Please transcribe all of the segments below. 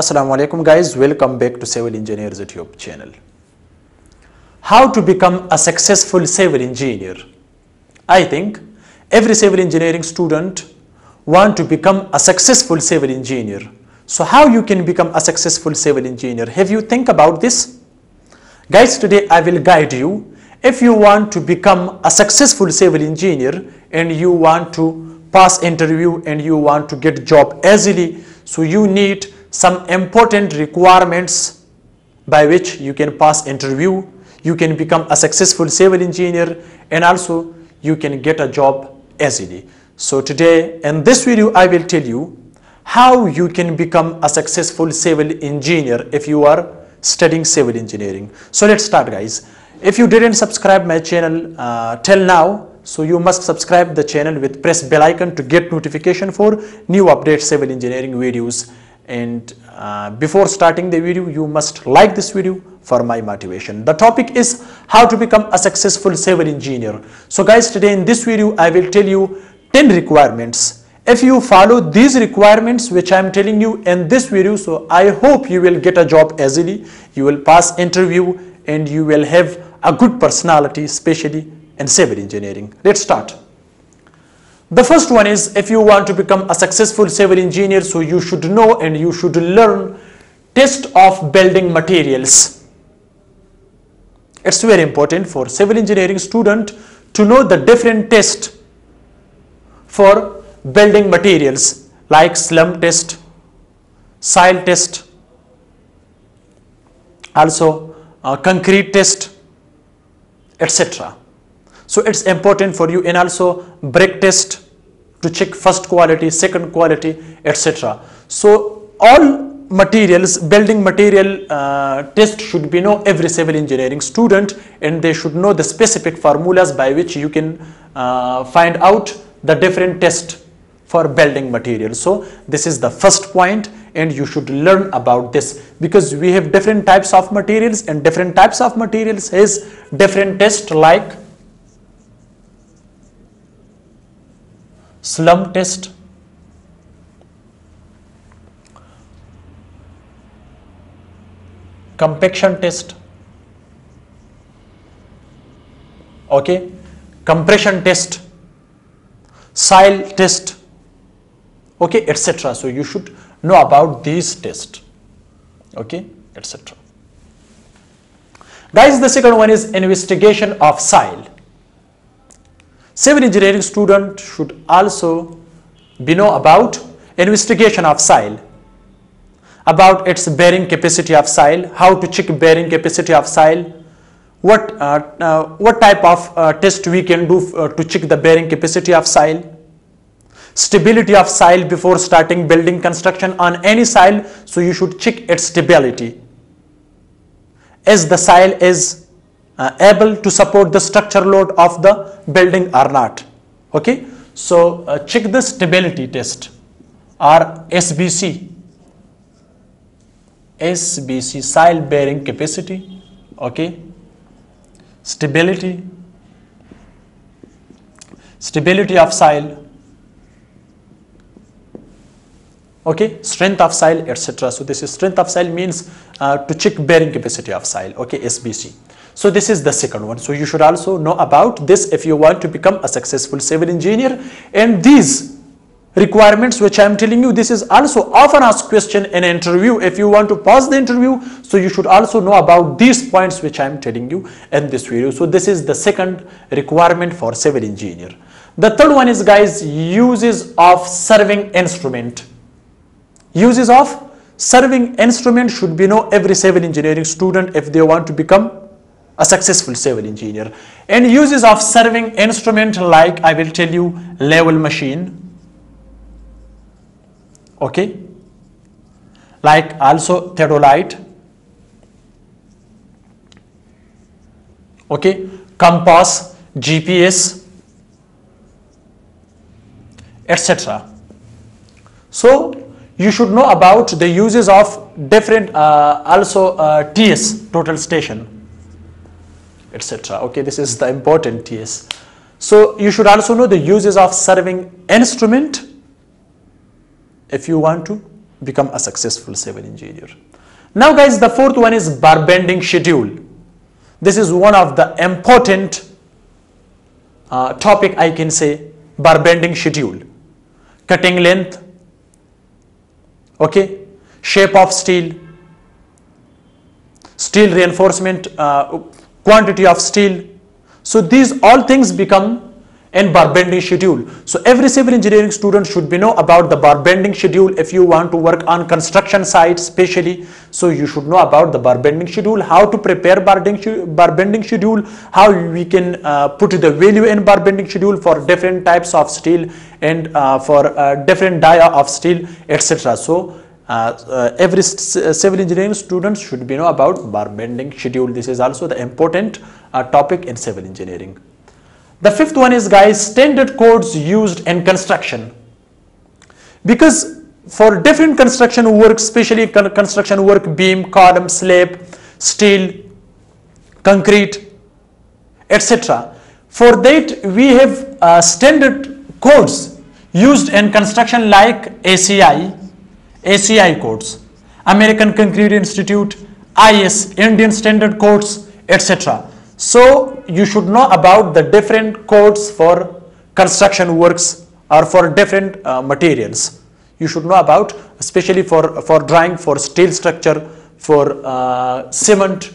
Assalamu alaikum guys, welcome back to Civil Engineers YouTube channel. How to become a successful civil engineer? I think every civil engineering student want to become a successful civil engineer. So how you can become a successful civil engineer? Have you think about this? Guys, today I will guide you. If you want to become a successful civil engineer and you want to pass interview and you want to get job easily, so you need some important requirements by which you can pass interview, you can become a successful civil engineer and also you can get a job easily. So today in this video I will tell you how you can become a successful civil engineer if you are studying civil engineering. So let's start guys. If you didn't subscribe my channel uh, till now, so you must subscribe the channel with press bell icon to get notification for new updates civil engineering videos and uh, before starting the video you must like this video for my motivation. The topic is how to become a successful civil engineer. So guys today in this video i will tell you 10 requirements. If you follow these requirements which i am telling you in this video so i hope you will get a job easily. You will pass interview and you will have a good personality especially in civil engineering. Let's start the first one is if you want to become a successful civil engineer, so you should know and you should learn test of building materials. It's very important for civil engineering student to know the different test for building materials like slump test, soil test, also uh, concrete test, etc. So it's important for you and also break test to check first quality, second quality, etc. So all materials, building material uh, test should be know every civil engineering student and they should know the specific formulas by which you can uh, find out the different test for building material. So this is the first point and you should learn about this because we have different types of materials and different types of materials is different test like slump test. Compaction test. Okay? Compression test. Soil test. Okay? Etc so you should know about these tests. Okay? Etc guys the second one is investigation of soil Civil engineering student should also be know about investigation of soil, about its bearing capacity of soil, how to check bearing capacity of soil, what, uh, uh, what type of uh, test we can do to check the bearing capacity of soil, stability of soil before starting building construction on any soil, so you should check its stability. As the soil is uh, able to support the structure load of the building or not. Okay? So uh, check the stability test. Or SBC SBC soil bearing capacity. Okay? Stability. Stability of soil. Okay? Strength of soil etc so this is strength of soil means uh, to check bearing capacity of soil. Okay? SBC so this is the second one. So you should also know about this if you want to become a successful civil engineer. And these requirements which I am telling you, this is also often asked question in interview. If you want to pass the interview, so you should also know about these points which I am telling you in this video. So this is the second requirement for civil engineer. The third one is guys, uses of surveying instrument. Uses of surveying instrument should be know every civil engineering student if they want to become a successful civil engineer. And uses of surveying instrument like I will tell you level machine. Okay? Like also theodolite. Okay? Compass GPS etc so you should know about the uses of different uh, also uh, TS total station etc. Okay, this is the important TS. So you should also know the uses of surveying instrument if you want to become a successful civil engineer. Now guys, the fourth one is bar bending schedule. This is one of the important uh, topic I can say, bar bending schedule. Cutting length, okay, shape of steel, steel reinforcement, uh, quantity of steel. So these all things become in bar bending schedule. So every civil engineering student should be know about the bar bending schedule if you want to work on construction sites especially. So you should know about the bar bending schedule, how to prepare bar bending, bar bending schedule, how we can uh, put the value in bar bending schedule for different types of steel and uh, for uh, different dia of steel etc. So every civil engineering student should be know about bar bending schedule. This is also the important uh, topic in civil engineering. The fifth one is guys standard codes used in construction. Because for different construction work, especially construction work, beam, column, slab, steel, concrete, etc. For that we have uh, standard codes used in construction like ACI, ACI codes, American Concrete Institute, IS, Indian Standard Codes, etc. So you should know about the different codes for construction works or for different uh, materials. You should know about especially for, for drawing for steel structure, for uh, cement,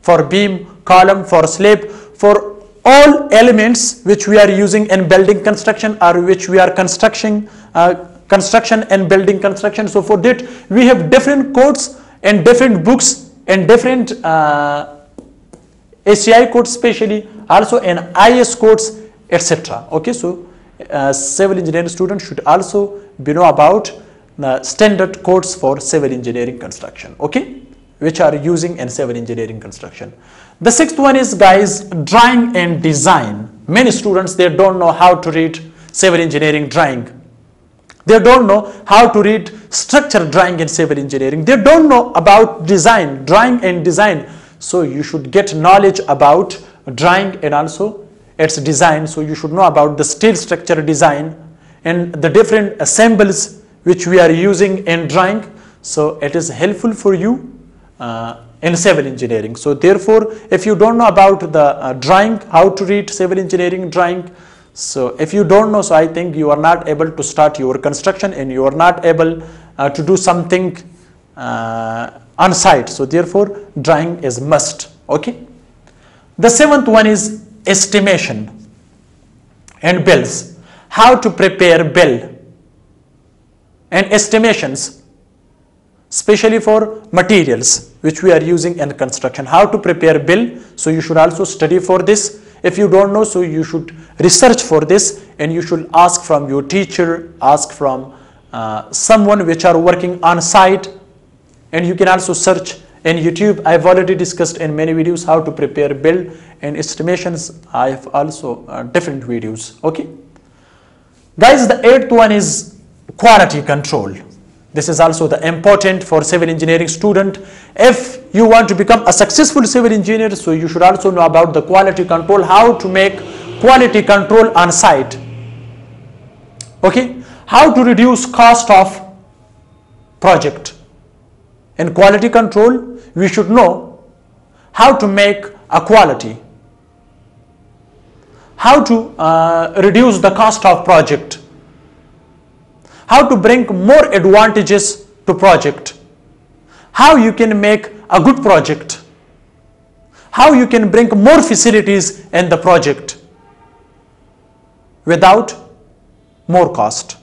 for beam, column, for slab, for all elements which we are using in building construction or which we are construction, uh, construction and building construction. So for that we have different codes and different books and different uh, ACI codes specially, also in IS codes, etc. Okay, so uh, civil engineering students should also be know about the standard codes for civil engineering construction, okay, which are using in civil engineering construction. The sixth one is guys, drawing and design. Many students, they don't know how to read civil engineering drawing. They don't know how to read structure drawing in civil engineering. They don't know about design, drawing and design so you should get knowledge about drawing and also its design. So you should know about the steel structure design and the different assembles which we are using in drawing. So it is helpful for you uh, in civil engineering. So therefore, if you don't know about the uh, drawing, how to read civil engineering drawing, so if you don't know, so I think you are not able to start your construction and you are not able uh, to do something uh, on site. So therefore drawing is must. Okay. The seventh one is estimation and bills. How to prepare bill and estimations especially for materials which we are using in construction. How to prepare bill. So you should also study for this. If you don't know, so you should research for this and you should ask from your teacher, ask from uh, someone which are working on site and you can also search in YouTube. I've already discussed in many videos how to prepare bill and estimations. I have also uh, different videos. Okay. Guys, the eighth one is quality control. This is also the important for civil engineering student. If you want to become a successful civil engineer, so you should also know about the quality control, how to make quality control on site. Okay. How to reduce cost of project in quality control, we should know how to make a quality, how to uh, reduce the cost of project, how to bring more advantages to project, how you can make a good project, how you can bring more facilities in the project without more cost.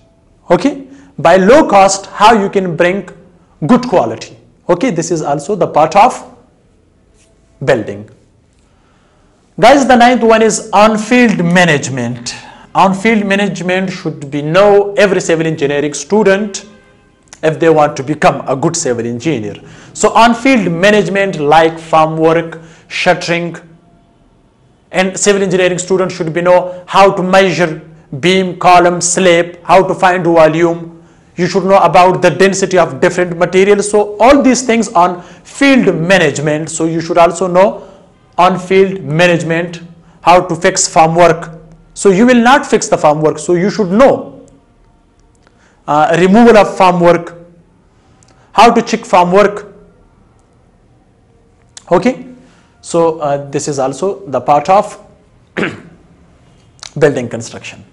Okay, by low cost, how you can bring good quality. Okay, this is also the part of building. Guys, the ninth one is on-field management. On-field management should be know every civil engineering student if they want to become a good civil engineer. So on-field management like formwork, shuttering, and civil engineering students should be know how to measure beam, column, slab, how to find volume, you should know about the density of different materials so all these things on field management. So you should also know on field management how to fix formwork so you will not fix the formwork so you should know uh, removal of formwork how to check formwork okay? So uh, this is also the part of building construction.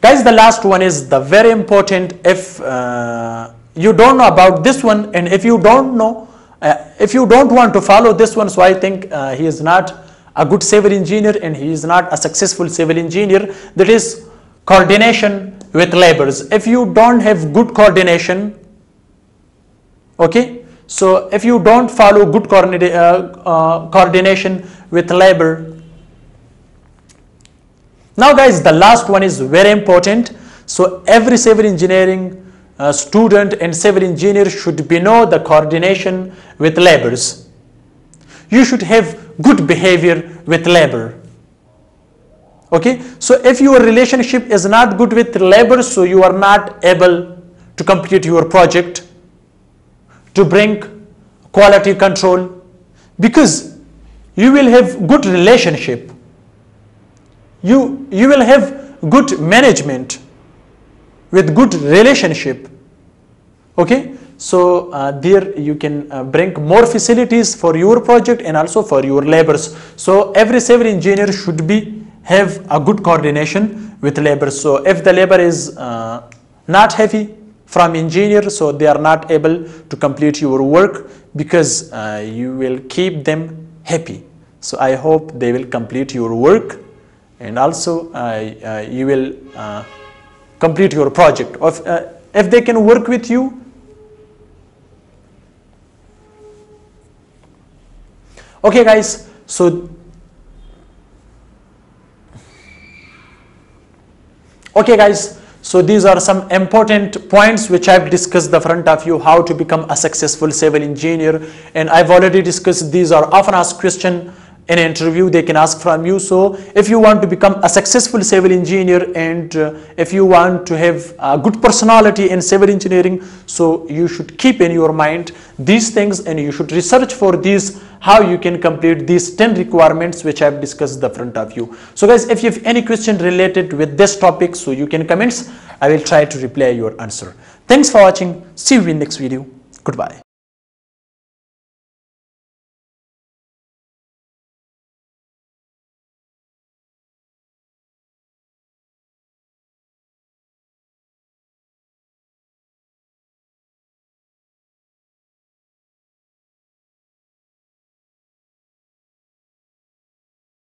Guys the last one is the very important if uh, you don't know about this one and if you don't know uh, if you don't want to follow this one so i think uh, he is not a good civil engineer and he is not a successful civil engineer that is coordination with laborers. If you don't have good coordination okay so if you don't follow good uh, uh, coordination with labor now guys the last one is very important. So every civil engineering uh, student and civil engineer should be know the coordination with laborers you should have good behavior with labor. Okay? So if your relationship is not good with labor so you are not able to complete your project to bring quality control because you will have good relationship. You you will have good management with good relationship. Okay so uh, there you can uh, bring more facilities for your project and also for your labors. So every civil engineer should be have a good coordination with labor so if the labor is uh, not heavy from engineer so they are not able to complete your work because uh, you will keep them happy. So i hope they will complete your work and also uh, uh, you will complete your project. If, if they can work with you okay guys so okay guys so these are some important points which I've discussed the front of you, how to become a successful civil engineer. And I've already discussed these are often asked question in an interview they can ask from you. So if you want to become a successful civil engineer and uh, if you want to have a good personality in civil engineering, so you should keep in your mind these things and you should research for these how you can complete these 10 requirements which I have discussed the front of you. So guys, if you have any question related with this topic, so you can comments. I will try to reply your answer. Thanks for watching. See you in next video. Goodbye.